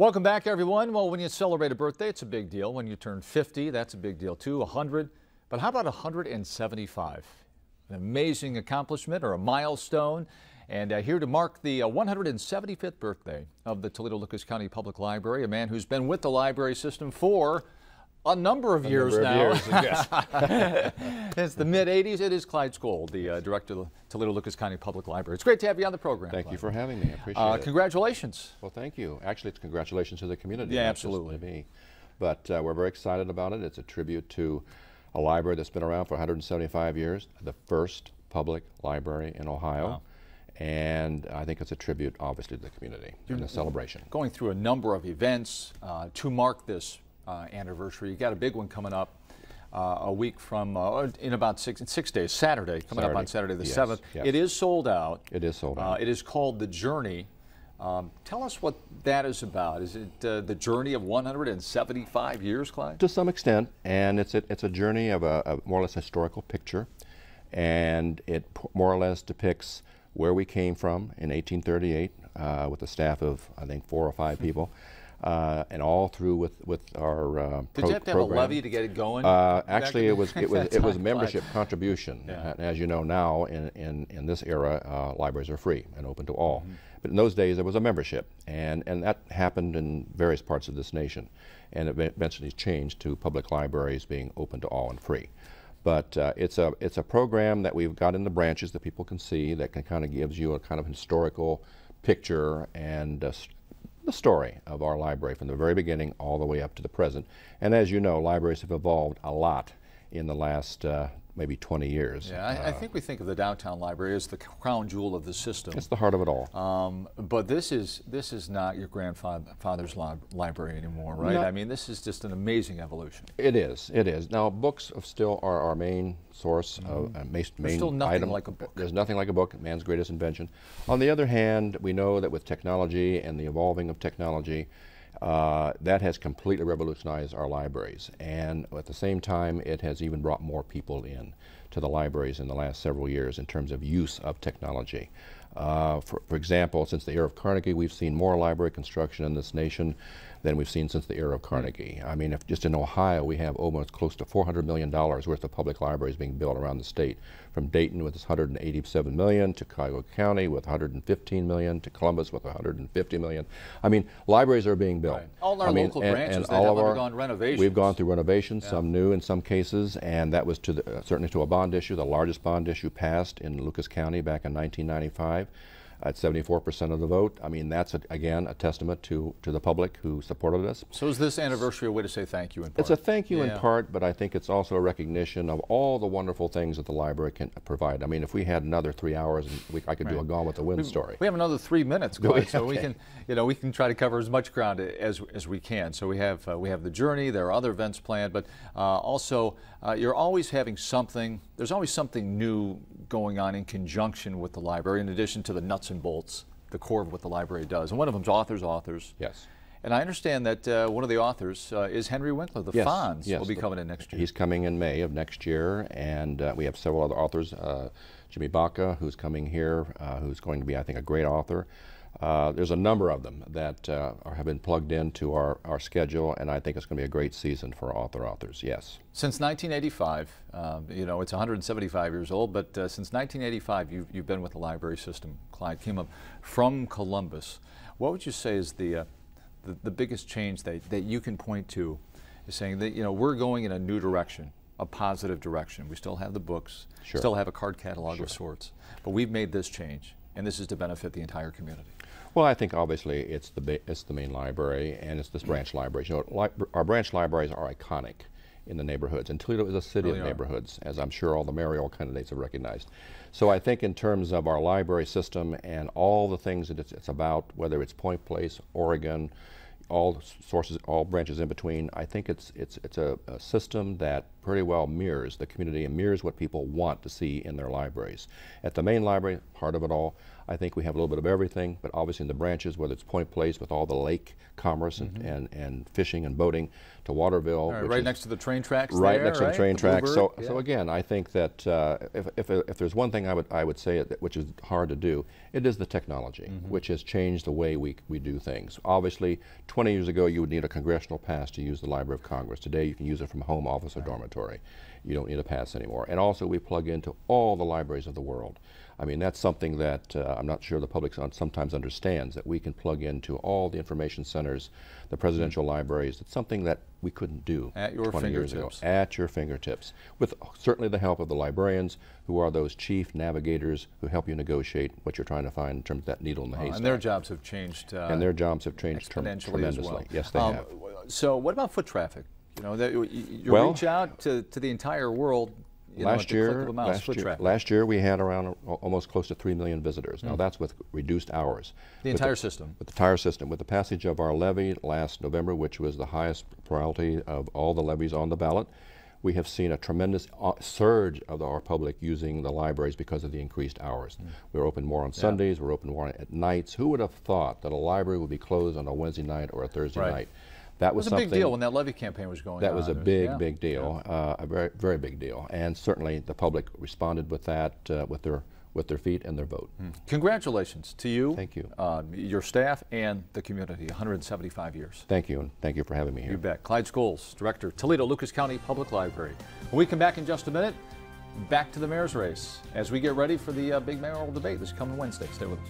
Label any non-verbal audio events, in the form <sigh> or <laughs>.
Welcome back, everyone. Well, when you celebrate a birthday, it's a big deal. When you turn 50, that's a big deal too. 100, but how about 175? An amazing accomplishment or a milestone. And uh, here to mark the uh, 175th birthday of the Toledo Lucas County Public Library, a man who's been with the library system for a number of a years number now. Of years, yes. <laughs> Since the mid 80s, it is Clyde Scoles, the uh, director of the Toledo Lucas County Public Library. It's great to have you on the program. Thank Clyde. you for having me. I appreciate Uh, it. Congratulations. Well, thank you. Actually, it's congratulations to the community. Yeah, absolutely. to me. But uh, we're very excited about it. It's a tribute to a library that's been around for 175 years, the first public library in Ohio. Wow. And I think it's a tribute, obviously, to the community and a celebration. Going through a number of events uh, to mark this anniversary. You got a big one coming up uh, a week from, uh, in about six, six days, Saturday, coming up on Saturday Saturday. the 7th. yes. It is sold out. It is sold Uh, out. it is called The Journey. Um, tell us what that is about. Is it uh, the journey of 175 years, Clyde? to some extent, and it's a, it's a journey of a, a more or less historical picture, and it p- more or less depicts where we came from in 1838 uh, with a staff of I think four or five people, uh, and all through with with our uh, Did you have to have a levy to get it going? Uh, actually, it was it was <laughs> it was membership Clyde? contribution. Yeah. Uh, as you know now, in in, in this era, uh, libraries are free and open to all. Mm-hmm. But in those days, there was a membership, and and that happened in various parts of this nation, and it eventually changed to public libraries being open to all and free. But uh, it's a it's a program that we've got in the branches that people can see that can kind of gives you a kind of historical picture and uh, the story of our library from the very beginning all the way up to the present. And as you know, libraries have evolved a lot in the last uh, maybe 20 years. Yeah, I, I think we think of the downtown library as the crown jewel of the system. It's the heart of it all. Um, but this is this is not your grandfather's lib- library anymore, right? No. I mean, this is just an amazing evolution. It is. It is. Now, books still are our main source of uh, main, main still nothing item. like a book. There's nothing like a book. Man's greatest invention. On the other hand, we know that with technology and the evolving of technology, uh, that has completely revolutionized our libraries. And at the same time, it has even brought more people in to the libraries in the last several years in terms of use of technology. Uh, for, for example, since the era of Carnegie, we've seen more library construction in this nation than we've seen since the era of Carnegie. I mean, if just in Ohio, we have almost close to $400 million worth of public libraries being built around the state, from Dayton with its 187 million, to Cuyahoga County with 115 million, to Columbus with 150 million. I mean, libraries are being built. Right. All our I mean, local and- branches and that all have of our- undergone renovations. We've gone through renovations, some new in some cases, and that was to the, uh, certainly to a bond issue, the largest bond issue passed in Lucas County back in 1995 at 74% of the vote. I mean, that's a, again a testament to to the public who supported us. So is this anniversary a way to say thank you in part? It's a thank you Yeah. in part, but I think it's also a recognition of all the wonderful things that the library can provide. I mean, if we had another three hours, and we, I could do a Gone with the Wind story. We have another three minutes, <laughs> we? Clyde, so we can, you know, we can try to cover as much ground as as we can. So we have uh, we have the journey. There are other events planned, but uh, also uh, you're always having something. There's always something new going on in conjunction with the library, in addition to the nuts and bolts, the core of what the library does. And one of them's authors, authors. Yes. And I understand that uh, one of the authors uh, is Henry Winkler. The Yes, Fonz yes, will be the- coming in next year. He's coming in May of next year, and uh, we have several other authors. Uh, Jimmy Baca, who's coming here, uh, who's going to be, I think, a great author. Uh, there's a number of them that uh, are, have been plugged into our, our schedule, and I think it's going to be a great season for author authors. Yes. Since 1985, um, you know, it's 175 years old, but uh, since 1985, you've, you've been with the library system. Clyde came up from Columbus. What would you say is the, uh, the, the biggest change that, that you can point to is saying that, you know, we're going in a new direction, a positive direction. We still have the books, Sure. still have a card catalog of sorts, but we've made this change, and this is to benefit the entire community. Well, I think obviously it's the it's the main library and it's this branch libraries. You know, li- our branch libraries are iconic in the neighborhoods, and Toledo is a city Really of are. neighborhoods, as I'm sure all the mayoral candidates have recognized. So I think in terms of our library system and all the things that it's, it's about, whether it's Point Place, Oregon, all sources, all branches in between. I think it's it's it's a, a system that pretty well mirrors the community and mirrors what people want to see in their libraries. At the main library, part of it all, I think we have a little bit of everything, but obviously in the branches, whether it's Point Place with all the lake commerce and, and, and fishing and boating, to Waterville, right, right next to the train tracks right there, next to the right? train tracks. So, Bluebird, so again, I think that uh, if, if, if there's one thing I would I would say which is hard to do, it is the technology, Mm-hmm. which has changed the way we, we do things. Obviously, 20 years ago, you would need a congressional pass to use the Library of Congress. Today, you can use it from home office or dormitory. You don't need a pass anymore. And also, we plug into all the libraries of the world. I mean, that's something that uh, I'm not sure the public sometimes understands, that we can plug into all the information centers, the presidential libraries. It's something that we couldn't do At your 20 years ago. fingertips. At your fingertips, with certainly the help of the librarians, who are those chief navigators who help you negotiate what you're trying to find in terms of that needle in the haystack. Uh, and their jobs have changed uh, And their jobs have changed trem- tremendously. as well. Yes, they Um, have. So, what about foot traffic? You know, you, you Well- reach out to, to the entire world. You know, last the year, mouse, last year. Hmm. last year we had around al- almost close to three million visitors. Now that's with reduced hours. the With entire system. with the tire system. With the passage of our levy last November, which was the highest priority of all the levies on the ballot, we have seen a tremendous uh, surge of our public using the libraries because of the increased hours. Hmm. We're open more on Sundays, we're open more at nights. Who would have thought that a library would be closed on a Wednesday night or a Thursday Right. night? That was was a big deal when that levy campaign was going on. that on. was a big, yeah. big deal, uh, a very, very big deal, and certainly the public responded with that, uh, with their, with their feet and their vote. Congratulations to you, Thank you. uh, your staff, and the community. 175 years. Thank you, and thank you for having me here. You bet. Clyde Scoles, Director, Toledo Lucas County Public Library. When we come back in just a minute, back to the mayor's race as we get ready for the uh, big mayoral debate this coming Wednesday. Stay with us.